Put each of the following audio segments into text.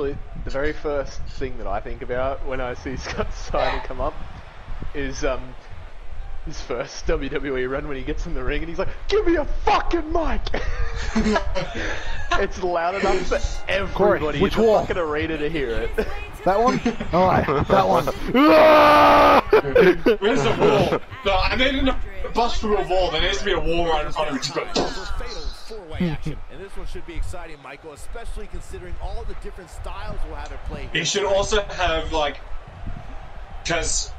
actually, the very first thing that I think about when I see Scott Steiner come up is um his first WWE run when he gets in the ring and he's like, "Give me a fucking mic." it's loud enough for everybody which in the wall? fucking arena to hear it. That one? Alright, that one. Where's the wall? No, I need to bust through a wall. There needs to be a wall right in front of me. Just go. fatal four-way hmm. action. And this one should be exciting, Michael, especially considering all the different styles we'll have at play. He should also have like, because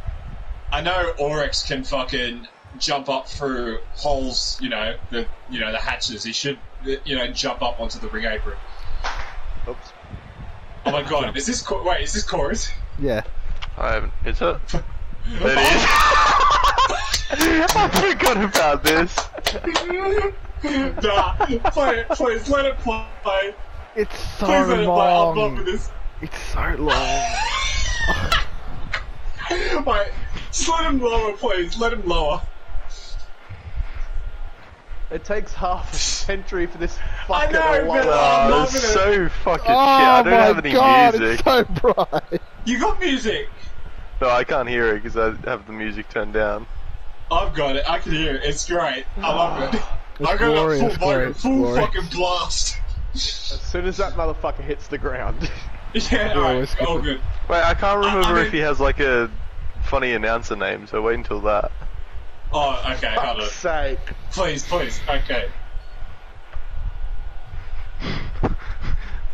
I know Oryx can fucking jump up through holes. You know the you know the hatches. He should you know jump up onto the ring apron. Oops. Oh my god, is this Co- wait? Is this chorus? yeah. I haven't. Is it? It is. I forgot about this. nah, play it, please let it play. It's so Please let it play. I'm loving long. this. It's so long. Wait, just let him lower, please. Let him lower. It takes half a century for this I know, but- Oh, I'm it's loving so fucking Oh shit. I don't have any god, music. it's so bright. You got music. No, I can't hear it because I have the music turned down. I've got it. I can hear it. It's great. I love it. It's I got glorious, a full, volume, glorious, full glorious. fucking blast. As soon as that motherfucker hits the ground. yeah, alright, skip all good. Wait, I can't I- I remember mean- if he has like a funny announcer name, so wait until that. Oh, okay, hold on. Sake. Please, please, okay. The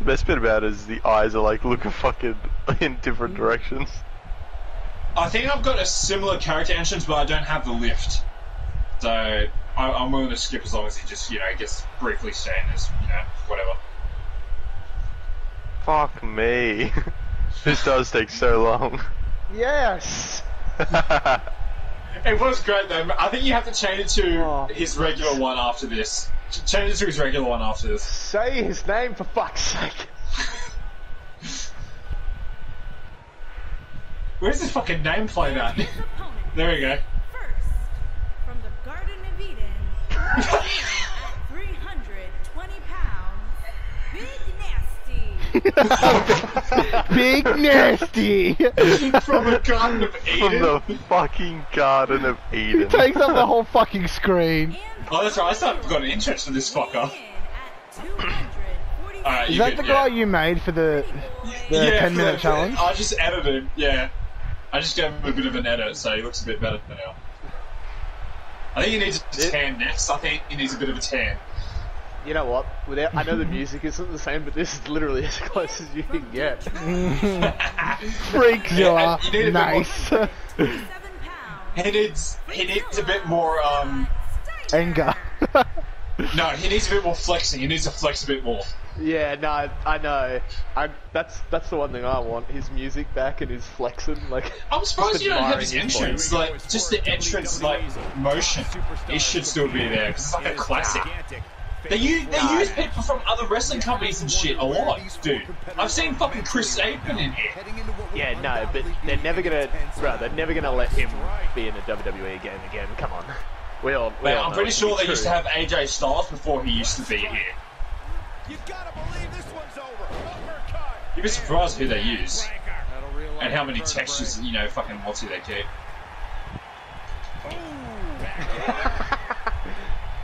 best bit about it is the eyes are like looking fucking in different directions. I think I've got a similar character entrance, but I don't have the lift. So I, I'm willing to skip as long as he just, you know, gets briefly seen as, you know, whatever. Fuck me. this does take so long. Yes! It was great though. I think you have to change it to Oh. his regular one after this. Ch- Change it to his regular one after this. Say his name for fuck's sake. Where's this fucking nameplate at? His. There we go. Big Nasty. From the Garden of Eden? From the fucking Garden of He Eden. takes up the whole fucking screen. Oh, that's right. I started got an interest in this fucker. Alright, Is that good, the yeah. guy you made for the the yeah, 10 minute the- challenge? I just edited him. Yeah, I just gave him a bit of an edit, so he looks a bit better now. I think he needs a tan next. I think he needs a bit of a tan. You know what? Without, I know the music isn't the same, but this is literally as close as you can get. Freaks you Yeah, are. you need more- Nice. He needs he needs a bit more. um Anger. No, he needs a bit more flexing. He needs to flex a bit more. Yeah, no, I know. I that's that's the one thing I want. His music back and his flexing. Like I'm surprised you don't have his admiring entrance. Like just the entrance, like motion. It should still be there because it's like a classic. They use they use people from other wrestling companies and shit a lot, dude. I've seen fucking Chris Sabin in here. Yeah, no, but they're never gonna, bro. They're never gonna let him be in a WWE game again. Come on, we all. We Man, all I'm pretty sure be they used to have AJ Styles before he used to be here. You've got to believe this one's over. Uppercut. You'd be surprised who they use and how many textures, you know, fucking what's he they keep.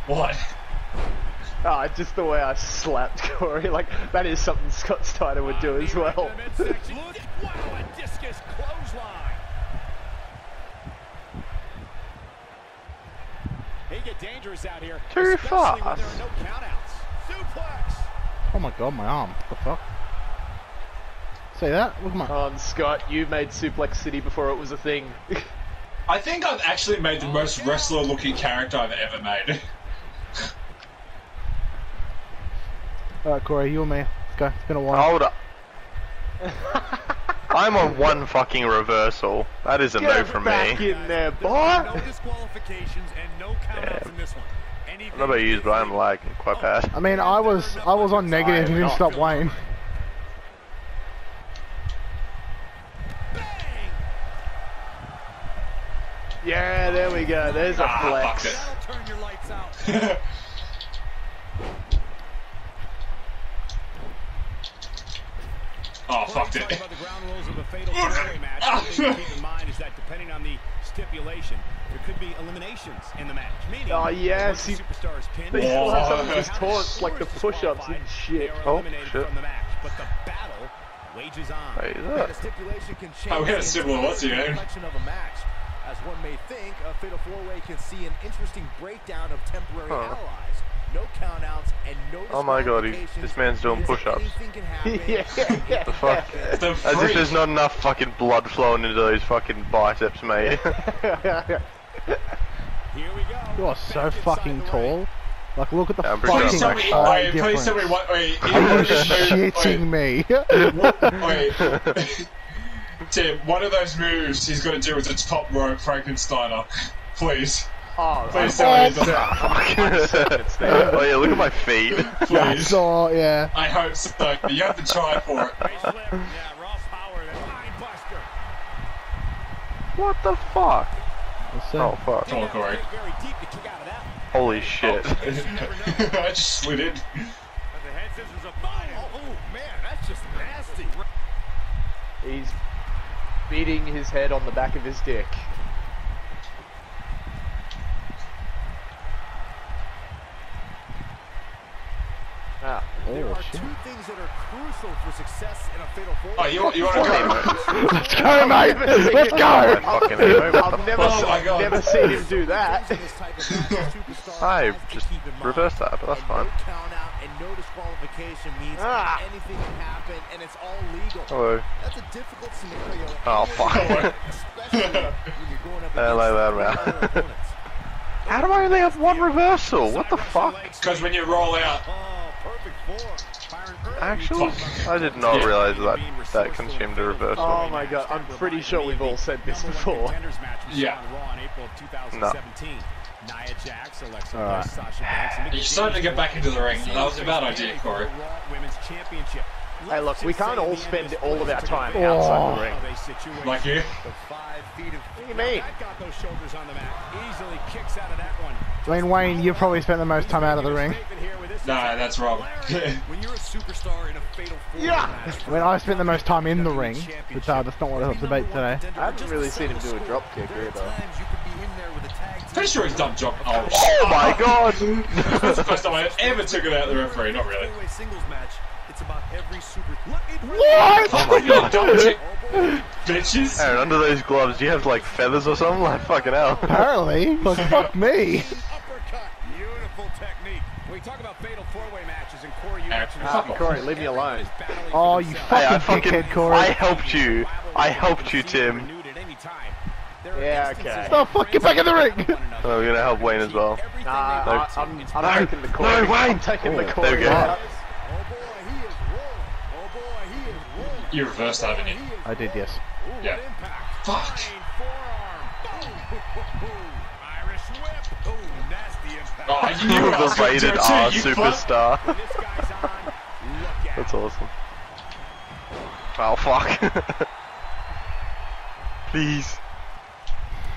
What? Ah, just the way I slapped Corey. Like that is something Scott Steiner would do as well. Look, wow, a discus clothesline. They get dangerous out here, Too fast. no Oh my god, my arm. What the fuck? See that? Look at my. Come on, Scott. You made Suplex City before it was a thing. I think I've actually made the most wrestler-looking character I've ever made. Alright, Corey, you and me. Let's go. It's been a while. Hold up. I'm on one fucking reversal. That is a no Get from back me. in there, boy. No disqualifications and no countouts in this one. I don't know about you, but I'm lagging quite bad. I mean, I was I was on negative. He didn't stop Wayne. Yeah, there we go. There's a Ah, flex. fuck it. That'll turn your lights out. Oh, fucked it. About the ground rules of a fatal four-way match, one thing to keep in mind is that depending on the stipulation, there could be eliminations in the match. Meaning, Oh, yes, the he- superstar is pinned, They still have some of Whoa. his taunts, like the push-ups and shit. They are Oh, eliminated shit. from the match, but the battle wages on. Wait, is the stipulation can change Oh, we had a the similar entire one to you, eh? of a match. As one may think, a fatal four-way can see an interesting breakdown of temporary Huh. allies. No countouts and no Oh my God, he- this man's doing push-ups. Anything can yeah. The fuck? The As if there's not enough fucking blood flowing into those fucking biceps, mate. Here we go. You are so Back fucking tall. Like, look at the Yeah, fucking Please tell me, height wait, difference. please tell me what, wait, Are you wait, shitting me? wait. Tim, one of those moves he's going to do is a top rope Frankensteiner. Please, Oh, please I'm- tell oh yeah, look at my feet. Please. so, yeah. I hope so. You have to try for it. Face flip. Yeah, Ross Howard, a mind buster. What the fuck? Let's. Oh fuck. Come on, Corey. Very deep to kick out of that. Holy shit. I just slid in. But the head scissors up. Oh, oh, man, that's just nasty. He's beating his head on the back of his dick. Ah. There Oh, are two things that are crucial for success in a fatal four. Oh, you, you want to go? Let's go, mate! Let's Oh, go! my fucking hell, what I've never, Oh my I've God. never seen him do that. I just reversed that, but that's fine. No and no disqualification means Ah. anything can happen and it's all legal. Hello. That's a difficult scenario. Oh, fuck. Especially when you're going up Hello there, man. How do I only have one reversal? What the fuck? Because when you roll out, Actually, I did not Yeah. realize that that consumed a reversal. Oh my god, I'm pretty sure we've all said this Number one before. match we Yeah. saw on Raw in April of 2017. Nia Jax, Alexa Alright. Sasha Banks, and You're starting to get back into the ring. James. That was a bad idea, Corey. Women's Championship. Hey, look, we can't all spend all of our time took Oh. outside the ring. of a situation. Like you? The five feet of What do you mean? Got those shoulders on the mat. Easily kicks out of that one. I mean, Wayne, you've probably spent the most time out of the ring. Nah, that's wrong. when you're a superstar in a fatal four Yeah. I mean, I spent the most time in the ring, but uh, that's not what I have to debate today. I haven't really seen him do a drop kick either. times you could be in there with a tag team. Pretty sure he's done job. Oh, Oh my god! That's the first time I ever took it out of the referee. Not really. Four-way singles match. It's about every super. What? Oh my god. Double check, bitches. Aaron, under those gloves, do you have like feathers or something? Like fucking hell. Apparently, like, fuck me. Uppercut. Beautiful technique. When we talk about fatal four-way matches and Corey, you Eric, mentioned fuck off. Corey, leave me alone. Oh, you Hey, I fucking fucking, dickhead, Corey. I helped you. I helped you, Tim. Yeah, okay. Oh, fuck, get back in the ring. Oh, we're gonna help Wayne as well. Nah, I, I'm, I'm No, taking the no. Wayne. I'm taking the Oh, corner. there we go. out. Oh boy, he is rolling. Oh boy, he is rolling. You reversed that, haven't you? I did, yes. Yeah. Fuck. Flying forearm. Boom. Irish whip. Ooh, nasty impact. Oh, you knew what I the rated R superstar. When this guy's on, look out. That's awesome. Oh fuck. Please.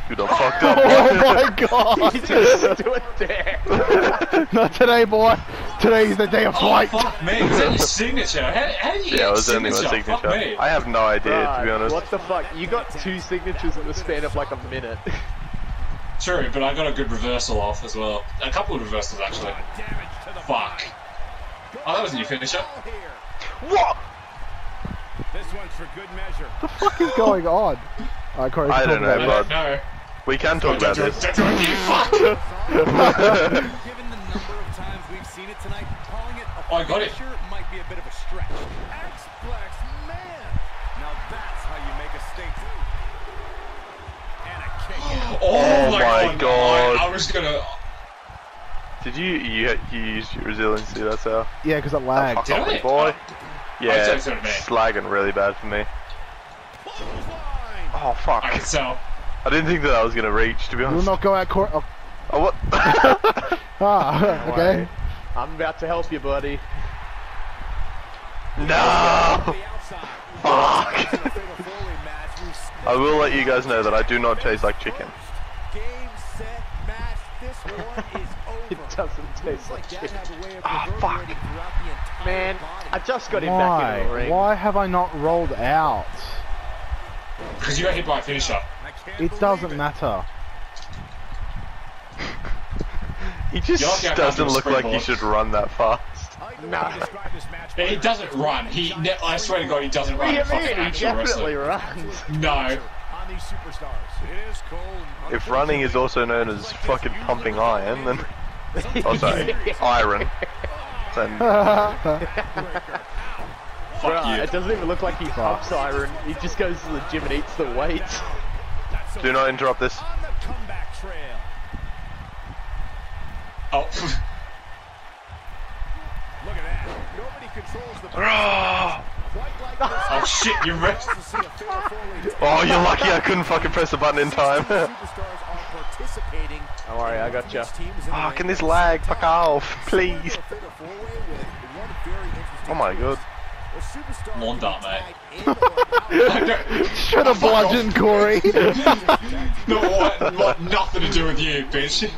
Dude, I'm fucked up. Oh my god! You just do it there. Not today, boy. Today's the day of Oh, flight. fuck me. Is that your signature? How, how do you yeah, get it was only my signature? Fuck me. I have no idea, to be honest. What the fuck? You got two signatures in the span of like a minute. True, but I got a good reversal off as well. A couple of reversals, actually. Damage to the Fuck. Oh, that was a new finisher. What? This one's for good measure. The fuck is going on? Alright, Corey, I don't know, about I it. bud. don't. We can talk about Don't this. don't do it, you fuck! Given the number of times we've seen it tonight, calling it a I got it. finisher might be a bit of a stretch. X-Plex, man! Now that's how you make a statement. And a kick out. Oh, Oh my God. I, I was gonna. Did you, you you used your resiliency? That's how. Yeah, because it Oh, lagged. Did off, I? boy. I Yeah, said so to me. slagging really bad for me. Oh fuck! I can tell. I didn't think that I was gonna reach, to be honest. We'll not go out, court. Oh, Oh what? ah, okay. Wait. I'm about to help you, buddy. no! The. Fuck! In a fatal four-way match, we've seen I will let you guys know that I do not taste like chicken. Game, set, match. This one is It doesn't taste like that shit. have a way of Ah, fuck. reverberating throughout the entire Man. I just got him back in the Why? ring. Why have I not rolled out? Because you got hit by a finisher. It doesn't it. matter. He just You're lucky I can't doesn't look like he should run that fast. I like the way Nah. you described this match, He doesn't run. He, ne- I swear to God, he doesn't What run do you mean? He actual definitely wrestling. runs. No. on these superstars. It is cool. and If running is also known as fucking pumping iron, then oh sorry, iron, then Fuck you. it doesn't even look like he pumps iron. He just goes to the gym and eats the weights. Do not interrupt this. on the comeback trail. Oh, Look at that. Nobody controls the Ah! quite like this. Oh shit, you rest. To see a fatal four-way Oh, you're lucky I couldn't fucking press the button in time. Superstars are participating. Don't worry, I got you. Each team is in the Ah, can this lag fuck off, please? A fatal four-way with one very interesting Oh my god. A superstar Lawn dart, mate. tied in or out. Should have bludgeoned Corey. No, what, what, nothing to do with you, bitch.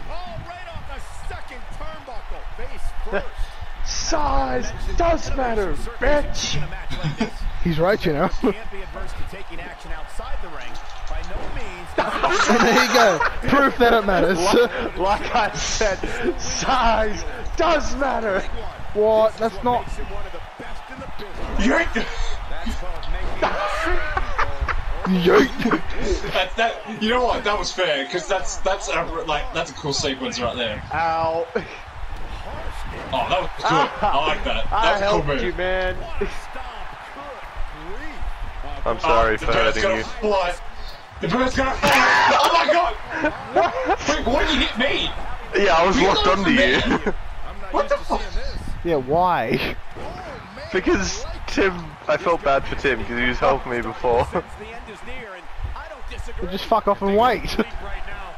Size does matter, bitch. In a match like this, He's right, you know. can't be adverse to taking action outside the ring. By no means. and there you go. Proof that it matters. Like, like I said, size does matter. what? That's not. Makes him one of the best in the business. Yeet. That's called making a statement, Yeet. That, that, you know what? That was fair because that's that's a like that's a cool sequence right there. Ow. Oh, that was good. I like that. I That was a cool helped you, man. I'm sorry Oh, for the hurting you. Fly. The bird's gonna fly. Oh my god! Wait, why did you hit me? Yeah, I was You locked got onto you. What the fuck? Yeah, why? because Tim, I felt bad for Tim because he was helping me before. Since the end is near, and I don't disagree. Just fuck off and wait. Lead right now.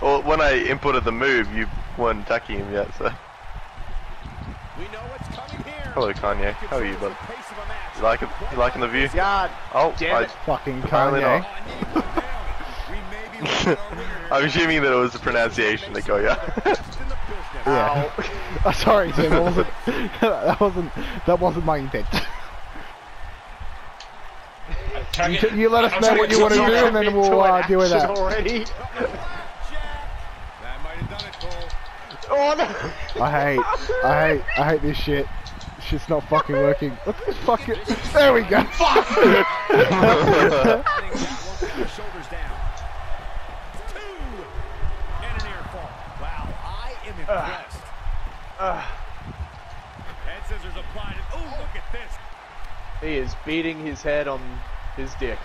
well, when I inputted the move, you weren't attacking him yet, so. We know what's coming here. Hello, Kanye. How are you, bud? Controls the pace of a match. You like it? You liking the view? God Oh, damn I, it. Fucking Apparently Kanye. not. Oh, I need one down. We may be losing our winner here. I'm assuming that it was the pronunciation that got you. Best in the business. Yeah. Uh, sorry, Tim. That wasn't. that wasn't. That wasn't my intent. Can You, you let us know what you want to do, and then we'll Into an uh, deal with that. already. Jack. That might have done it, Cole. Oh no. I hate. I hate. I hate this shit. Shit's not fucking working. What this fucking? There we go. Running that one shoulders down. Two. And an ear fall. Wow, I am impressed. Head scissors applied. Oh, look at this. He is beating his head on his dick.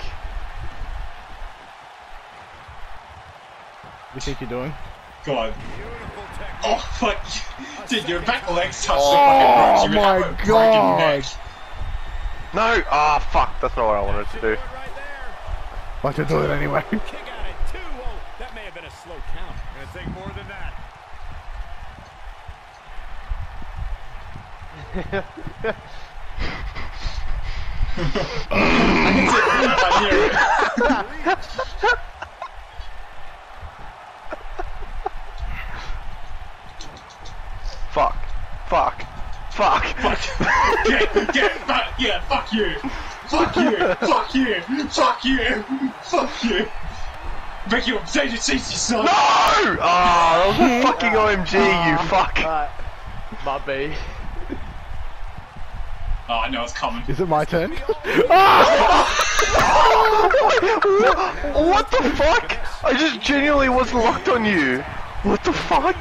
You think you're doing? God. Beautiful technique. Oh fuck! Dude, your back legs touch Oh, the fucking ropes. You would my have a breaking God. no! Ah, fuck. That's not what I wanted to do. it right to do it anyway. Kick out at two. Oh, that may have been a slow count. Gonna take more than that. I knew it. Fuck. Fuck. Fuck. Get, get, fuck, yeah, fuck you. Fuck you. Fuck you. Fuck you. Fuck you. Make you update your CC son. No! Ah, that was a fucking OMG, you fuck. Alright. My B. Oh, I know it's coming. Is it my turn? what the fuck? I just genuinely wasn't locked on you. What the fuck?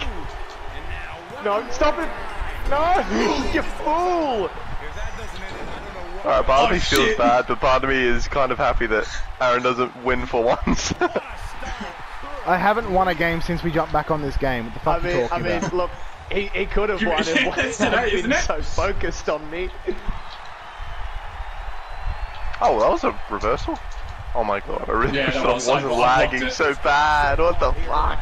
No, stop it! No! you fool! Alright, part of Oh, me feels shit. bad, but part of me is kind of happy that Aaron doesn't win for once. I haven't won a game since we jumped back on this game. What the I fuck are you mean, I mean, about? look, he, he could have won it. Why That's had today, been isn't it? so focused on me? oh, that was a reversal? Oh my god, I really Yeah, wish that that I was- I wasn't blocked lagging so bad. What the fuck?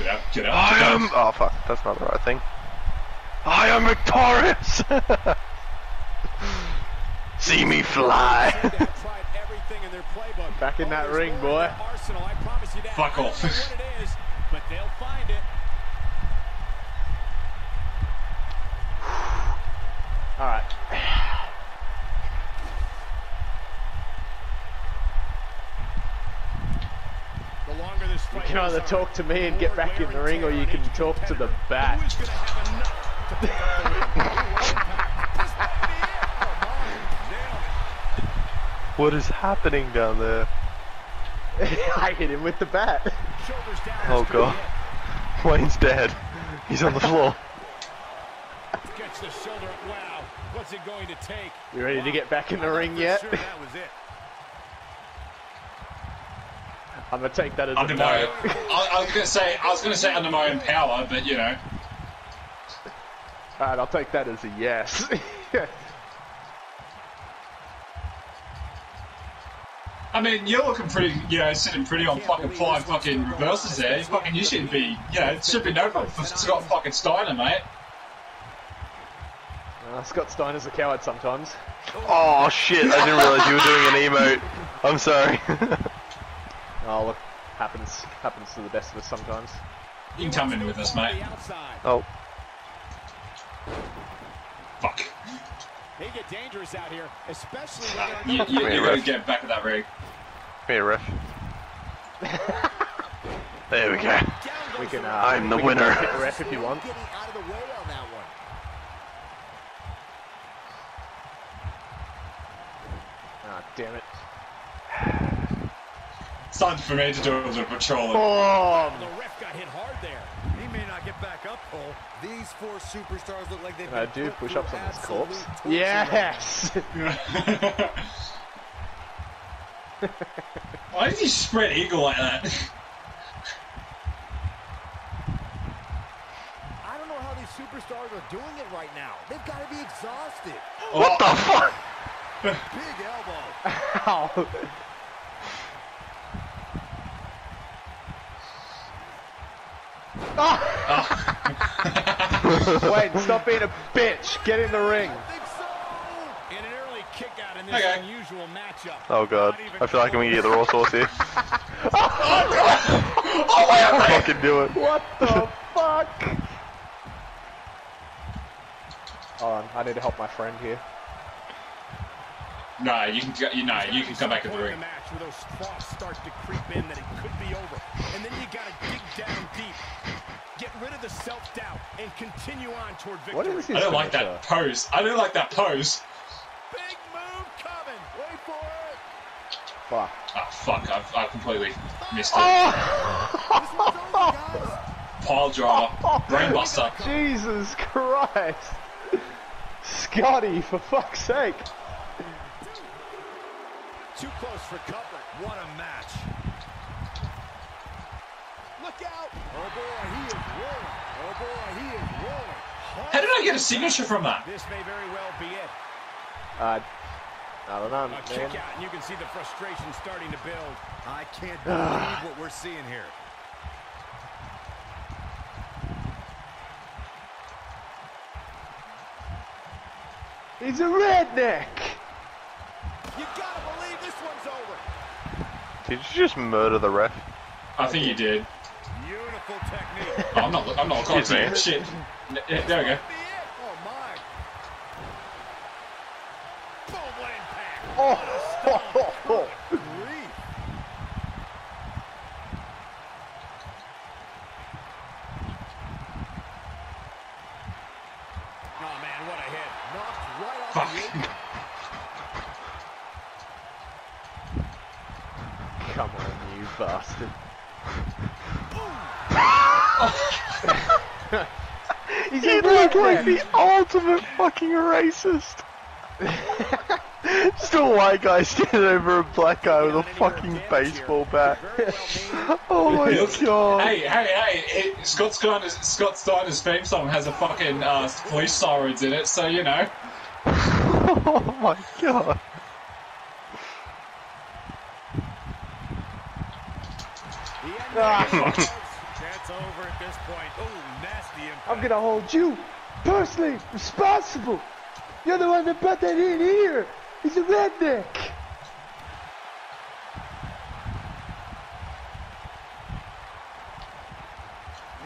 Get out, get out. I Get am. out. Oh fuck, that's not the right thing. I am victorious! See me fly! They have tried everything in their playbook. Back in that ring, boy. Arsenal, I promise you that. Fuck off. what it is, but they'll find it. Alright. The longer this You can either talk to me and get back in the ring, or you can talk to the bat. Who is gonna have enough to pick up the win? This might be it. My. Nailed it. What is happening down there? I hit him with the bat. Oh god. Wayne's dead. He's on the floor. hit. Gets the shoulder. Wow. What's it going to take? You ready to get back in the ring yet? Sure that was it. I'm gonna take that as a Under no. my, I, I was gonna say, I was gonna say under my own power, but you know, Alright, I'll take that as a yes. I mean, you're looking pretty, you know, sitting pretty on fucking five fucking reverses there. You fucking, you should be, you know, it should be no problem for Scott fucking Steiner, mate. Uh, Scott Steiner's a coward sometimes. Oh shit, I didn't realize you were doing an emote. I'm sorry. Oh look, happens happens to the best of us sometimes. You can come in with us, mate. Oh, Fuck. They get dangerous out here, especially when Uh, they're you, you, you gotta get back to that rig. Be a ref. There we go. We can. Uh. I'm the we winner. hit the ref if you want. Getting out of the way on that one. Ah, damn it. It's time for me to do a little patrolling. Oh, The ref got hit hard there. He may not get back up, Cole. These four superstars look like they've Can I been do put push-ups through on this corpse? torture. Yes. Why did you spread eagle like that? I don't know how these superstars are doing it right now. They've got to be exhausted. What the oh. fuck? Big elbow. Ow. Oh. Wait, stop being a bitch. Get in the ring. I think so. And an early kick out in this Okay. unusual matchup. Oh god. I feel like I'm gonna get the raw sauce here. oh my oh, Fucking do it. What the fuck? Hold on, I need to help my friend here. No, you can go, you know, you can come back in the Point ring. match where those thoughts start to creep in that it could be over. And then you gotta dig down deep. Get rid of the self-doubt and continue on toward victory. What is his I don't like finisher? that pose. I don't like that pose. Big move coming. Wait for it. Fuck. Oh fuck! I've, I've completely missed it. Oh! Pile driver, brainbuster. Jesus Christ. Scotty, for fuck's sake. Too close for comfort. What a match. Look out. Oh boy, he is rolling. Oh boy, he is rolling. How did I get a signature from that? This may very well be it. Uh, I don't know, A kick man. out, and you can see the frustration starting to build. I can't believe what we're seeing here. He's a redneck. You gotta believe this one's over. Did you just murder the ref? I think you did. Beautiful technique. Oh, I'm not. I'm not Excuse confident. me. Shit. There we go. Be it. Oh my. Boom, what impact. Oh, Grief. Oh man, what a hit. Knocked right off Fuck. the apron. Come on, you bastard. He's You a look like redneck. the ultimate fucking racist. Just a white guy standing over a black guy with a fucking baseball bat. Oh my god. Hey, hey, hey! It, Scott Steiner's Scott Steiner's theme song has a fucking uh, police sirens in it, so you know. Oh my god. Ah. result. That's over at this point. Oh, nasty impact. I'm gonna hold you personally responsible. You're the one that brought that in here. He's a redneck.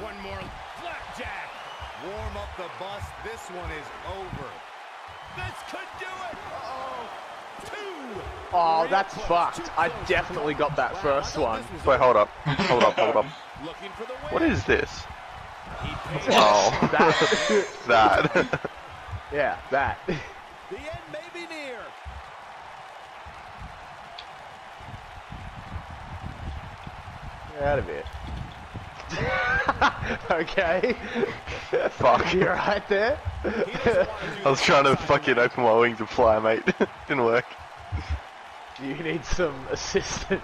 One more flapjack. Warm up the bus. This one is over. This could do it. Uh oh, two. Oh, that's fucked. I definitely got that first one. Wait, hold up. Hold up, hold up. what is this? He pays Oh. That. that. yeah, that. The end may be near. Get out of here. okay. Fuck. You right there? I was trying to fucking open my wings to fly, mate. Didn't work. you need some assistance.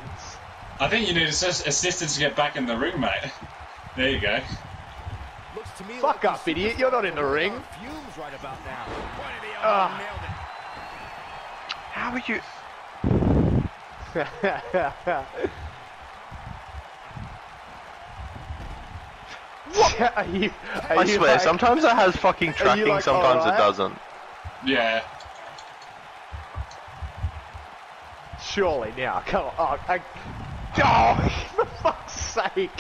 I think you need assist- assistance to get back in the ring, mate. There you go. Looks to me Fuck like up, these idiot. You're not in the ring. Fumes right about now. Point of the elbow, nailed it. How are you? what? Are you, are I you swear, like- sometimes it has fucking tracking, like, sometimes it doesn't. Yeah. Surely now, come on. Oh, I, oh for fuck's sake.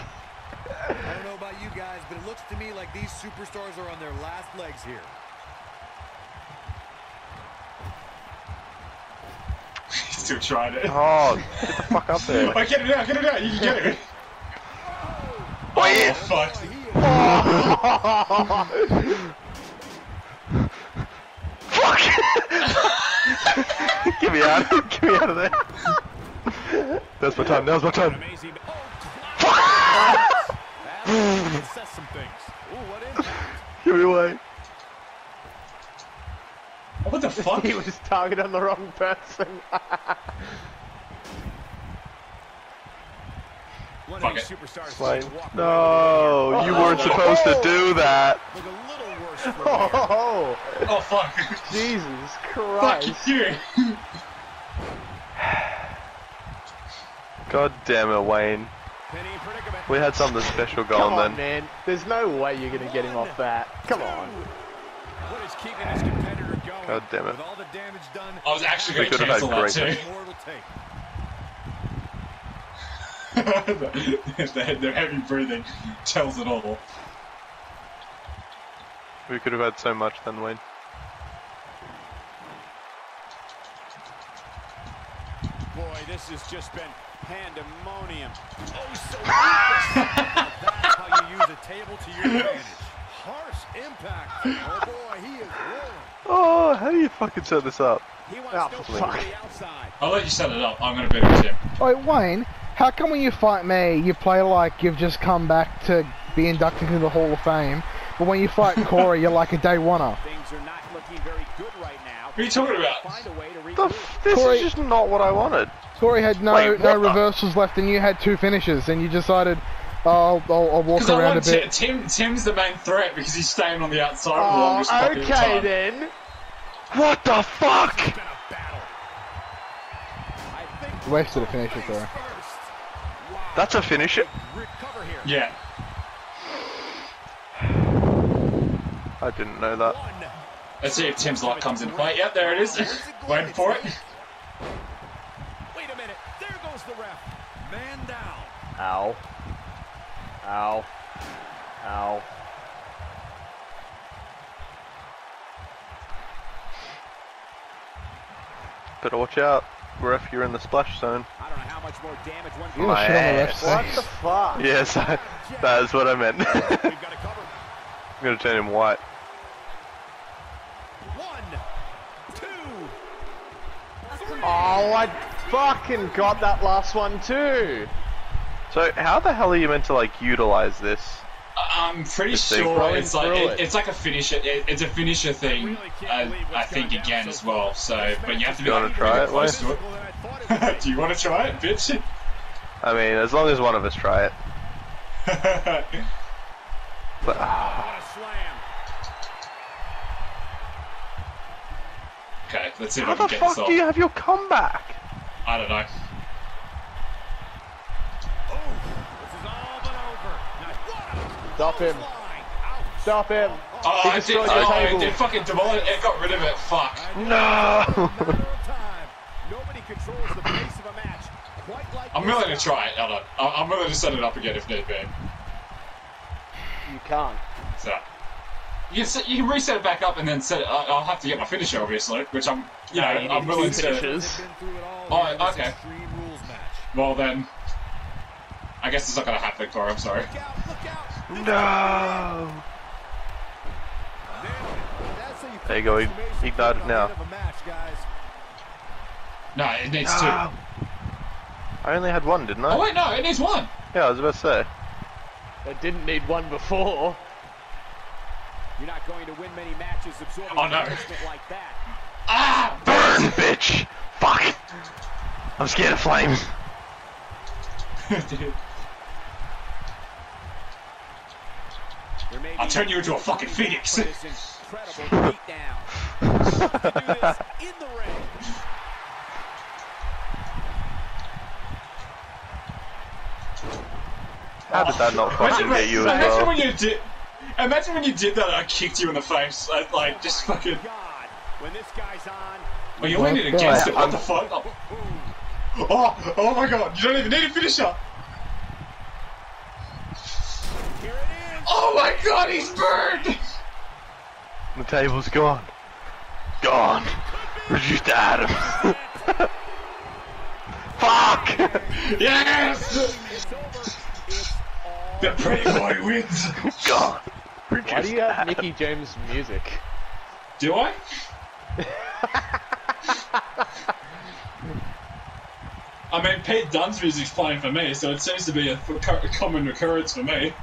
I don't know about you guys, but it looks to me like these superstars are on their last legs here. He's still trying it. Oh, get the fuck up there. Oh, get it out, get it out, you can get it. Oh, yeah. fuck. Oh. Fuck! Get me out! Get me out of there! That's my time. Now's my time. Amazing. Oh, That says some things. Ooh, what impact. Get me away. What the fuck? he was targeted on the wrong person. One Fuck of it. superstars Wayne. might walk No, you weren't oh, supposed to oh, do oh. that. with a little worse for wear. oh, Oh fuck. Jesus Fuck Christ. you. God damn it, Wayne. Penny in predicament. We had something special Come going on, then. man. There's no way you're going to get him off that. Come on. What is keeping this competitor going? God damn it. With all the damage done, I was actually going to could have cancel had that too. great- more it'll take. the, the heavy breathing tells it all. We could have had so much then, Wayne. Boy, this has just been pandemonium. Oh, so ruthless. That's how you use a table to your advantage. Harsh impact. Oh boy, he is rolling. Oh, how do you fucking set this up? He wants Oh, no fuck. outside. I'll let you set it up. I'm going to beat it, Tim. Wait, Wayne, how come when you fight me, you play like you've just come back to be inducted into the Hall of Fame, but when you fight Corey, you're like a day oneer? Things are not looking very good right now. What are you talking about? Find a way to The f- this Corey- is just not what I wanted. Corey had no Wait, no what the- reversals left, and you had two finishes, and you decided, oh, I'll, I'll, I'll walk Because I around a want bit. Tim. Tim's the main threat because he's staying on the outside for the Oh, longest fucking okay time. then. What the fuck? It's been a battle. I think Wasted a finisher, Corey. first. That's a finish it. Recover here. Yeah. I didn't know that. Let's see if Tim's luck comes in play. Yep, there it is. Waiting for it. Wait a minute. There goes the ref. Man down. Ow. Ow. Ow. Better watch out. Ref, you're in the splash zone. I don't know how much more damage one can gonna My shit on the ass. ref's What the fuck? Yes, I, that is what I meant. I'm got to cover. gonna turn him white. One, two. Oh, I fucking got that last one too. So how the hell are you meant to like utilize this? I'm pretty Just think sure right it's like it, it. it's like a finisher. It, it's a finisher thing. Uh, I think again as well. So, but you have to be You wanna like try really it, close to Physical than I thought it. Do you want to try it, bitch? I mean, as long as one of us try it. But What a slam. okay, let's see if how I can the get fuck this off. do you have your comeback? I don't know. Oh, this is all but over. Now, what Stop him. a line. Ouch. Stop him. Oh, He I did. destroyed the Oh, it table. did fucking demolish. It got rid of it. Fuck. No. Matter of time. Nobody controls the pace of a match quite like I'm willing to try it. Hold on. I- I'm willing to set it up again if need be. You can't. So, You can, set, you can reset it back up and then set it. I- I'll have to get my finisher, obviously, which I'm, you know, you I'm two willing to. finishers. Been through it all here in this okay. Extreme Rules match. Well then, I guess it's not gonna happen, Corey. I'm sorry. Look out, look out. No. It. That's how you There you go, he- he got it now. the end of a match, guys. No, it needs two. I only had one, didn't I? Oh wait, no, it needs one. Yeah, I was about to say. I didn't need one before. You're not going to win many matches absorbing Oh, no. punishment like that. Ah! Burn, bitch! Fuck! I'm scared of flames. Dude, I'll turn you into a fucking phoenix. for this incredible beatdown. To do this in the ring. How did that not fucking Imagine, get you as imagine well? when you did. Imagine when you did that. I kicked you in the face. Like, like just oh fucking. God, when this guy's on, Well, you're leaning Well, against it. What I'm- the fuck? Oh. oh, oh my god! You don't even need a finisher. here it is. Oh my god, he's burned. The table's gone. Gone. Reduced to atoms. Fuck! Yes! It's over. It's all The pretty boy wins. Gone. Why do you have atoms. Mickie James music? Do I? I mean, Pete Dunne's music's playing for me, so it seems to be a, a common occurrence for me.